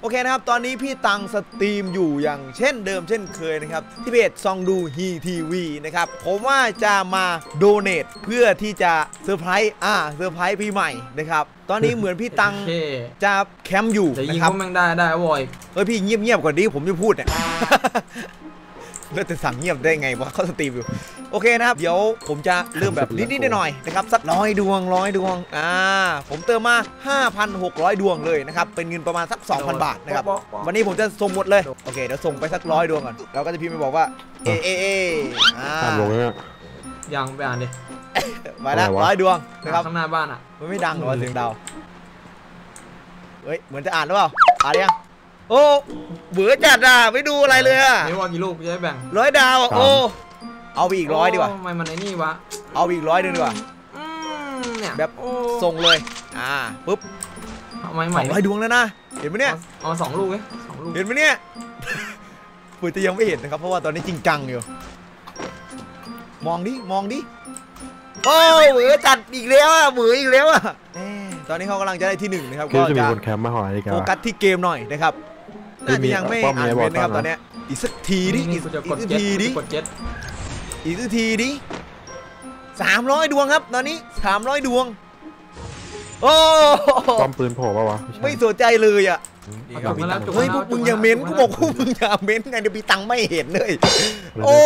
โอเคนะครับ ตอนนี้พี่ตังค์ stream อยู่อย่างเช่นเดิมเช่นเคยนะครับ ที่เพจซองดูฮีทีวีนะครับ ผมว่าจะมาโดเน a เพื่อที่จะเซอร์ไพรส์อ่าเซอร์ไพรส์พี่ใหม่นะครับ ตอนนี้เหมือนพี่ตังค์โอเค จะแคมป์อยู่จะยิงนะครับพวกแม่งได้ได้วอยเฮ้ยพี่เงียบๆก่อนดิผมจะพูดเนี่ย แล้วจะสั่งเงียบได้ไงวะเขา stream อยู่ โอเคนะครับ เดี๋ยวผมจะเริ่มแบบนิดๆหน่อยๆนะครับสักร้อยดวงร้อยดวงอ่าผมเติมมา 5,600 ดวงเลยนะครับเป็นเงินประมาณสัก 2,000 บาทนะครับวันนี้ผมจะส่งหมดเลยโอเคเดี๋ยวส่งไปสักร้อยดวงก่อนเราก็จะพิมพ์ไปบอกว่าเอเอเออ่าอ่านลงเนี่ยยังไปอ่านดิมาแล้วอะไรวะร้อยดวงนะครับข้างหน้าบ้านอะมันไม่ดังเหรอวะเสียงดาวเฮ้ยเหมือนจะอ่านหรือเปล่าอ่านยังโอ้เบื่อจัดอะไม่ดูอะไรเลยอะนี่ว่ากี่ลูกจะได้แบ่งร้อยดาวอะโอ้ เอาไปอีกร้อยดีกว่าโทำไมมันไอ้นี่วะ เอาไปอีกร้อยหนึงดีกว่าอืมเนี่ยแบบโอ้ส่งเลย อ่าปุ๊บเอาไม้สใหม่องร้อยดวงแล้วนะ เห็นไหมเนี่ย เอาเอาสองลูกไงสองลูก เห็นไหมเนี่ยปุยจะยังไม่เห็นนะครับ เพราะว่าตอนนี้จริงจังอยู่ มองดิ มองดิ โอ้เหมือจัดอีกแล้วอะเหมืออีกแล้วอะแหมตอนนี้เขากำลังจะได้ที่หนึ่งนะครับคิดก็ว่าจะมีจะคนแคมป์มาหอนาฬิกาโฟกัสที่เกมหน่อยนะครับน่าจะยังไม่ป้อมอ่านในเป็นนะครับบอลตั้งนะตอนเนี้ยอีกสักทีดินี่อีกกูจะกอีดกสักเจ็ตทีดิกดเจ็ต อีกสักทีดิสามร้อยดวงครับ ตอนนี้สามร้อยดวง โอ้ป้อมปืนโผล่ปะวะ ไม่สนใจเลยอะเอาจบมาแล้วจบเฮ้ยพวกมึงอย่าเม้นกูบอกพวกมึงอย่าเม้นไงเดี๋ยวพี่ตังค์ไม่เห็นเลย โอ้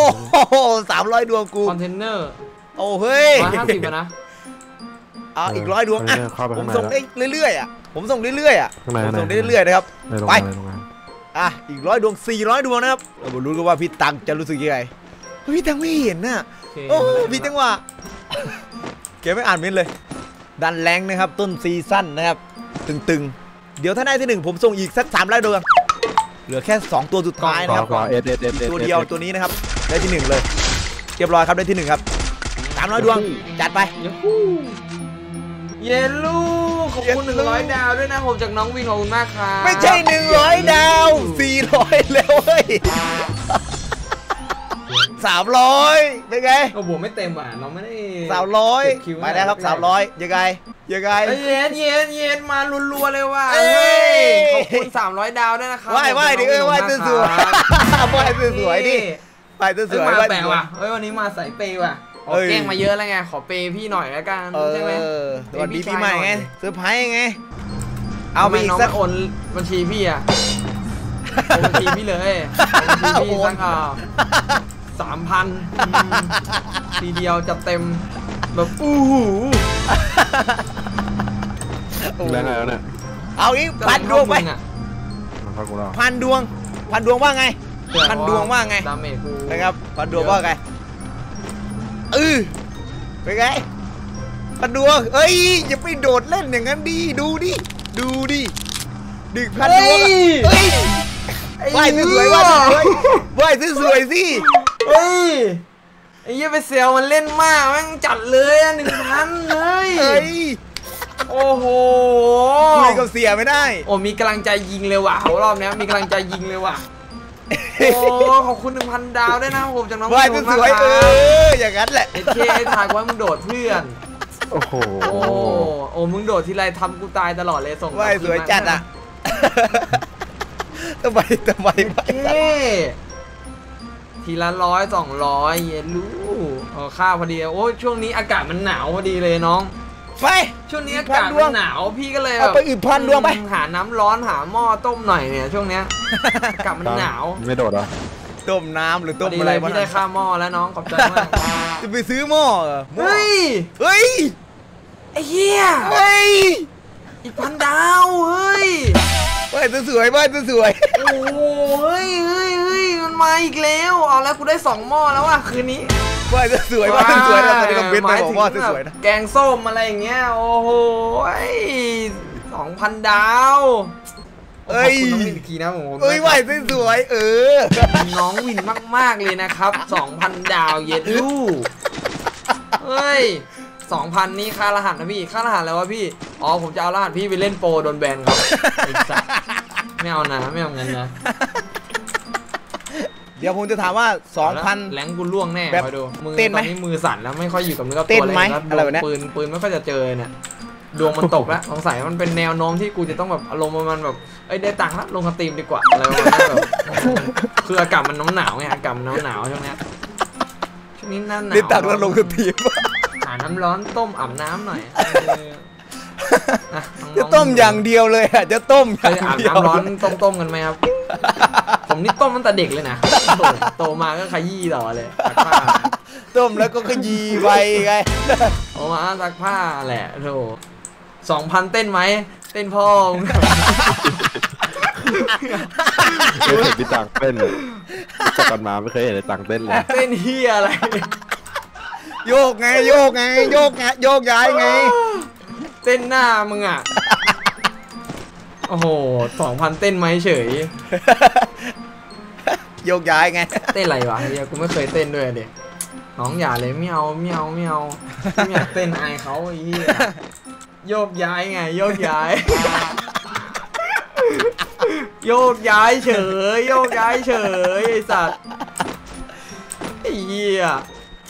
สามร้อยดวงกูคอนเทนเนอร์โอ้เฮ้ยร้อยห้าสิบนะเอาอีกร้อยดวงอะเข้าไปผข้ามงในส่งได้เรื่อยๆอะผมส่งเรื่อยๆอะข้างในผมส่งได้เรื่อยๆนะครับในโรงไปงานในโรงงานอะอีกร้อยดวง400ดวงนะครับเรามารู้กันว่าพี่ตังค์จะรู้สึกยังไง เฮ้ยพี่ตังค์ไม่เห็นน่ะโอเคโอ้พี่จังหวะเกมไม่อ่านเม้นเลย ดันแรงนะครับ ต้น season นะครับ ตึงๆ เดี๋ยวถ้าได้ที่หนึ่งผมส่งอีกสักสามร้อยดวงเหลือแค่ 2 ตัวสุดท้ายขนะอครับขอ SSS ตัวเดียวตัวนี้นะครับ ได้ที่หนึ่งเลยเรียบร้อยครับได้ที่หนึ่งครับสามร้อยดวงจัดไปยูฮูเยลลูขอบคุณหนึ่งร้อยดาวด้วยนะผมจากน้องวินขอบคุณมากครับไม่ใช่หนึ่งร้อยดาวสี่ร้อยแล้วเว้ย สามร้อยเป็นไงโอ้โหไม่เต็มอะเราไม่ได้สามร้อยเก็บคิวไปแล้วครับสามร้อยยังไงยังไงเอ้ยเย็นเย็นเย็นมารัวๆเลยว่ะเอ้เฮ้ยยขอบคุณ300ดาวด้วยนะครับไหว้ไหว้ดิเออไหว้สวยๆไหว้สวยๆดิไหว้สเฮ้ยวยมาๆไหว้แปลกสวยว่ะเฮ้ยวันนี้มาใส่เปย์ว่ะขอเอ้ยแกล้งมาเยอะแล้วไงขอเปย์พี่หน่อยแล้วกันเอใช่ไหมอสวัสดีปีใหม่ไงเซอร์ไพรส์ไงเอาเอาไปไปอีกน้องสัมากโอนบัญชีพี่อะโอนบัญชีพี่เลยโอนบัญชีพี่โอนสักอ่า สามพันทีเดียวจัดเต็มแบบอู้หูแรงไงแล้วเนี่ยเอาอีกพันดวงไปอะมันพักกูแล้วพันดวง พันดวงว่าไง พันดวงว่าไงดาเมจกูนะครับพันดวงว่าไงเออเป็นไงพันดวงเอ้ยอย่าไปโดดเล่นอย่างนั้นดิดูดิดูดิดึกพันดวงอะเอ้ยไหว้สวยๆไหว้สวยๆไหว้สวยๆสิเฮ้ยไอ้เหี้ยไปเซลมันเล่นมากแม่งจัดเลยอะหนึ่งพันเลยเอ้ยโอ้โหคุยกับเสียไม่ได้ โอ้มีกำลังใจยิงเลยว่ะเขารอบเนี้ยมีกำลังใจยิงเลยว่ะโอ้ขอบคุณหนึ่งพันดาวด้วยนะผมจากน้องไหว้วิวสมากวยๆคเอรับออย่างนั้นแหละเอเคไอ้ทายว่ามึงโดดเพื่อนโอ้โหโอ้โอ้มึงโดดทีไรทำกูตายตลอดเลยส่งไหว้สวยจัดอะทำไมทำไมไหว้เอ้ ทีละร้อยสองร้อยเยนลูเออค่าพอดีโอ้ยช่วงนี้อากาศมันหนาวพอดีเลยน้อง ไป ช่วงนี้อีอากพักาศนดมัวงนหนาวพี่ก็เลยเอาไปอีกพันดวงไปอืมหาน้ำร้อนหาหม้อต้มหน่อยเนี่ยช่วงเนี้ย อากาศมันหนาวไม่โดดเหรอต้มน้ำหรือพต้อมดีอะเลไรยมาพี่ได้ค่าหม้อแล้วน้องขอบใจมากจะไปซื้อหม้อเหรอหม้อเฮ้ยเฮ้ยไอ้เหี้ยเฮ้ยอีกพันดาวเฮ้ย ไหว้สวยๆไหว้สวยโอ้โหเฮ้ยเฮ้ยเฮ้ยมันมาอีกแล้วเอาแล้วกูได้สองหม้อแล้วว่ะคืนนี้ๆไหว้สวยๆไหว้สวยๆนะตอนนี้เราเบนไปบอกว่าสวยๆนะแกงส้มอะไรอย่างเงี้ยโอ้โหสองพันดาวเอ้ยขอบคุณน้องวินอีกทีนะผมเอ้ยไหว้สวยๆเออ น้องวินมาก ๆ เลยนะครับสองพันดาวเย็ดลูกเฮ้ยสองพันนี้ค่ารหัสนะพี่ ค่ารหัสแล้ววะพี่ อ๋อ ผมจะเอารหัสพี่ไปเล่นโปรโดนแบนครับ ไอ้สัสไม่เอานะไม่เอาเงินนะเดี๋ยวผมจะถามว่า 2,000 แรงกูล่วงแน่แบบคอยดูมือเต้นไหมตอนนี้มือสั่นแล้วไม่ค่อยอยู่กับเนื้อกับเต้ตัวนเลยไหมแล้วอะไรแบบเนี้ยปืนปืนไม่ค่อยจะเจอเนี่ยดวงมันตกแล้วสงสัยมันเป็นแนวโน้มที่กูจะต้องแบบอารมณ์ประมาณแบบเอ้ยได้ตังค์แล้วลงสตรีมดีกว่าอะไรประมาณนั้นแบบคืออากาศมันหนาวๆไงอากาศมันหนาวๆช่วงเนี้ยช่วงนี้หน้าหนาวนี่ตักแล้วลงสตรีมหาน้ำร้อนต้มอาบน้ำหน่อย จะต้มอย่างเดียวเลยอะจะต้มอเคยย่างอาบเดียวน้ำร้อนต้มๆกันไหมครับ ผมนี่ต้มตั้งแต่เด็กเลยนะโตโตมาก็ขยี้ต่อเลยซักผ้าต้มแล้วก็ขยี้ไปไงโตมาซักผ้าแหละโถสองพันเต้นไหมเต้นพ่อมึงไม่เคยพี่ตังเต้นเลยแต่ตอนมาไม่เคยเห็นไอ้ตังเต้นเลยเต้นเฮียอะไร โยกไงโยกไงโยกไงโยกย้ายไง เต้นหน้ามึงอะ โอ้โหสองพันเต้นไหมเฉย โยกย้ายไง เต้นอะไรวะเฮียกูไม่เคยเต้นด้วยเด็กน้องอย่าเลยไม่เอาไม่เอาไม่เอาไม่อยากเต้นอายเขาไอ้เหี้ยโยกย้ายไง โยกย้าย โยกย้ายเฉย โยกย้ายเฉยไอสัตว์ไอ้เหี้ย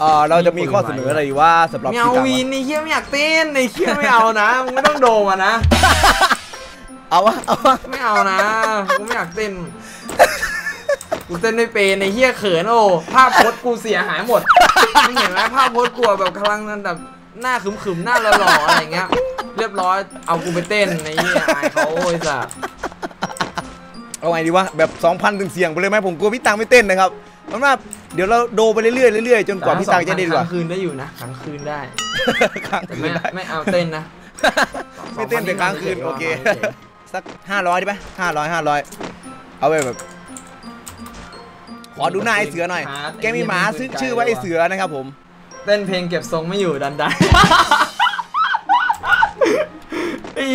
เออเราจะมีข้อเสนออะไรดีว่าสำหรับไม่พี่เอาตังวีนวะไอ้เหี้ยไม่อยากเต้นไอ้เหี้ยไม่เอานะมึงไม่ต้องโดมอะนะเอาวะเอาวะไม่เอานะกูไม่อยากเต้นกูเต้นไม่เป็นไอ้เหี้ยเขินโอ้ภาพโพสกูเสียหายหมดมึงเห็นไหมภาพโพสกูอะแบบกำลังนั่นแบบหน้าขึมๆหน้าหล่อๆอะไรเงี้ย เรียบร้อยเอากูไปเต้นไอ้เหี้ยอายเขาไอ้สัสเอาไงดีวะแบบ2,000ถึงเสียงไปเลยไหมผมกลัวพี่ตังไม่เต้นนะครับเพราะว่า เดี๋ยวเราโดไปเรื่อยๆเรื่อยๆจนกว่าพี่ตังจะได้ดีกว่า ค้างคืนได้อยู่นะค้างคืนได้ค้างแต่คืไม่นได้ไม่เอาเต้นนะไม่เต้นแต่ค้างคืนโอเค สักห้าร้อยได้ไหมห้าร้อยห้าร้อยเอาไปแบบ ขอดูหน้าไอ้เสือหน่อย แกมีหมาชื่อชื่อว่าไอ้เสือนะครับผม เต้นเพลงเก็บทรงไม่อยู่ดันได้อี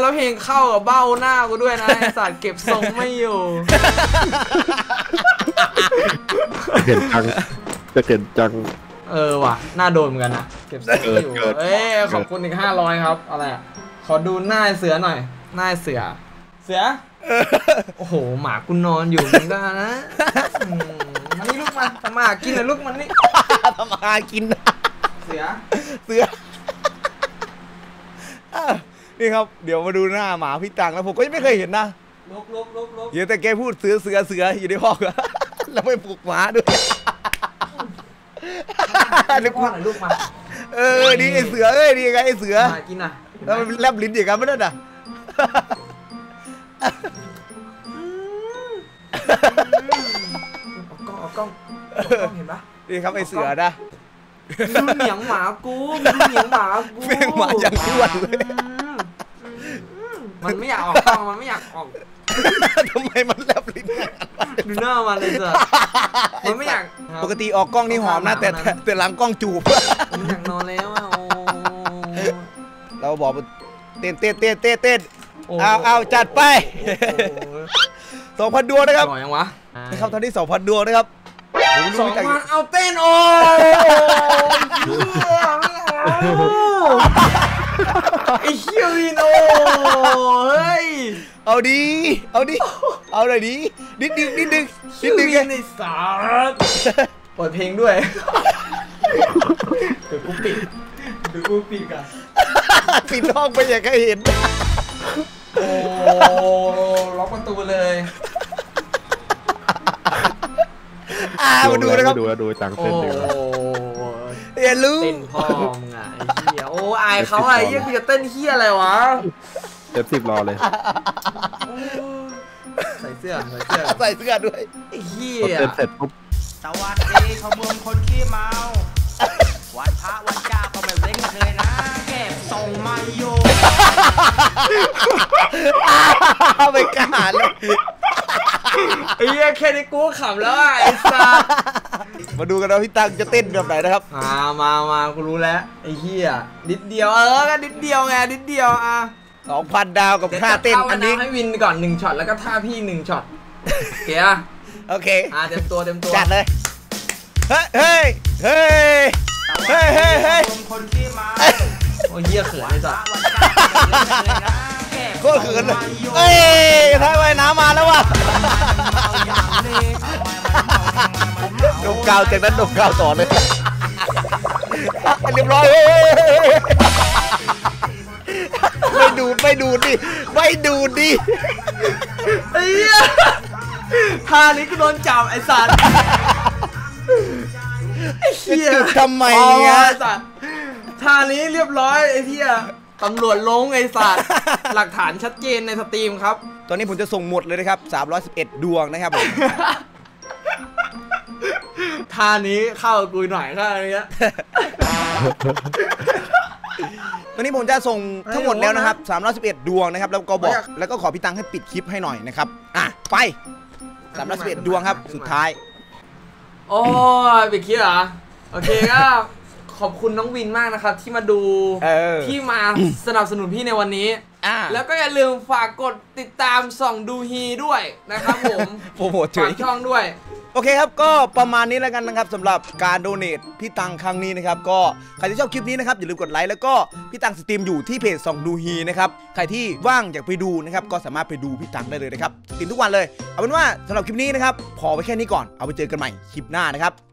แล้วเพลงเข้ากับเบ้าหน้ากูด้วยนะไอ้สัตว์เก็บทรงไม่อยู่ เห็นจังจะเห็นจัง เออว่ะหน้าโดนเหมือนกันนะเก็บทรงไม่อยู่เกิด เอ้ยขอบคุณอีกห้าร้อยครับอะไรอะขอดูหน้าไอ้เสือหน่อยหน้าไอ้เสือ เสือ โอ้โห หมากูนอนอยู่มึงก็นะอืมมันนี่ลูกมาทำมาหากินเลยลูกมันนี่ทำมาหากินเสือ เสืออะนี่ครับ เดี๋ยวมาดูหน้าหมาพี่ตังแล้วผมก็ยังไม่เคยเห็นนะลุกลุกลุกลุกเห็นแต่แกพูดเสือเสือเสืออยู่ในห้องอะ แล้วไม่ปลุกหมาด้วยนึกพ่อว่าหน่อยลูกมาเออนี่ไอเสือเอ้ยนี่ไงไอเสือมากินหน่อยเห็นไหแล้วมมันแลบลิ้นอย่างนั้นไม่ได้น่ะเอากล้องเอากล้องเอากล้องเห็นปะนี่ครับไอเสือนะดูเหนียงหมากูดูเหนียงหมากูเฟี้ยงหมาอย่างอ้วนเลยอืมมันไม่อยากออกกล้องมันไม่อยากออก ทำไมมันแลบลิ้นอย่างนั้นวะดูหน้ามันเลยเสือมันไม่อยากปกติออกกล้องนี่หอมนะ แต่แต่แต่หลังกล้องจูบมันอยากนอนแล้วอะโอ้เราบอกว่าเต้นเต้นเต้นเต้นเต้นโอ้เอาเอาจัดไปสองพันดวงนะครับอร่อยยังวะนะครับตอนนี้สองพันดวงนะครับผมไม่สรู้องพี่ตังพันเอาเต้นโอ้ ไอ้เฮียวินโอเฮ้ย เอาดีเอาดีเอาหน่อยดีนิดนึงนิดนึงนิชื่ดอนึงวินในสารเปิดเพลงด้วยเดี๋ยวกูปิดเดี๋ยวกูปิดกันปิดห้องไปอย่างใครเห็น โอ้ล็อกประตูเลยอ่ามาดูนะครับดูแล้วดูไอ้ตังโอ้เต้นดีกว่าเรียนรู้เต้นพ่อมึงอะไอ้เหี้ยโอ้อายเขาอะไอ้เหี้ยกูจะเต้นเหี้ยอะไรวะเจ็ดสิบรอเลย ใส่เสื้อใส่เสื้อใส่เสื้อด้วยไอ้เหี้พอยเต้นเสร็จปุ๊บสวัสดีขบวนคนขี้เมา วันพระวันเจ้าก็ไม่เว้นเคยนะเก็บส่งมาอยู่ไม่กล้าเลย ไอ้เหี้ยแค่นี้กูก็ขำแล้วอะไอ้สัส มาดูกันว่าพี่ตังจะเต้นแบบไหนนะครับมามามากูรู้แล้วไอ้เหี้ยนิดเดียวเออก็นิดเดียวไงนิดเดียวอะ2,000ดาวกับค่าเต้นอันนี้ดี๋ยวจะเข้าให้วินก่อนหนึ่งช็อตแล้วก็ท่าพี่หนึ่งช็อตเกียร์โอเคอะเต็มตัวเต็มตัวจัดเลยเฮ้ยเฮ้ยเฮ้ยเฮ้ยเฮ้ยเฮ้ยขบวนคนขี้เมาโอ้ยเหี้ยเขินไอ้สัสวันเจ้าก็ไม่เว้นเคยนะเก็บโคตรเขินเลยเอ้ยท้ายว่ายน้ำมาแล้วว่ะ ดมกาวจากนั้นดมกาวต่อเลย เรียบร้อยเฮ้ยดูดไม่ดูดดิไม่ดูดดิไอ้เหี้ยท่านี้ก็โดนจับไอ้สัตว์ไอ้เหี้ยจุดทำไมอ๋อเนี่ย ไอ้สัตว์ท่านี้เรียบร้อยไอ้เหี้ยตำรวจลงไอ้สัตว์หลักฐานชัดเจนในสตรีมครับ ตอนนี้ผมจะส่งหมดเลยนะครับ 311 ดวงนะครับผม ท่านี้เข้ากับกูหน่อยท่านี้ตอนนี้ผมจะส่งทั้งหมดแล้วนะครับ311 ดวงนะครับ แล้วก็บอกไม่อยากแล้วก็ขอพี่ตังให้ปิดคลิปให้หน่อยนะครับ อะ ไป311ดวงครับ สุดท้าย โอ้ยไปคิดเหรอ โอเคก็ขอบคุณน้องวินมากนะครับ ที่มาดูเออที่มาสนับสนุนพี่ในวันนี้อะแล้วก็อย่าลืมฝากกดติดตามส่องดูฮีด้วยนะครับผมโปรโมทเฉฝากยช่องด้วย โอเคครับก็ประมาณนี้แล้วกันนะครับสำหรับการ donate พี่ตังครั้งนี้นะครับก็ใครที่ชอบคลิปนี้นะครับอย่าลืมกดไลค์แล้วก็พี่ตัง stream อยู่ที่เพจสองดูฮีนะครับใครที่ว่างอยากไปดูนะครับก็สามารถไปดูพี่ตังได้เลยนะครับ stream ทุกวันเลยเอาเป็นว่าสำหรับคลิปนี้นะครับพอไปแค่นี้ก่อนเอาไปเจอกันใหม่คลิปหน้านะครับ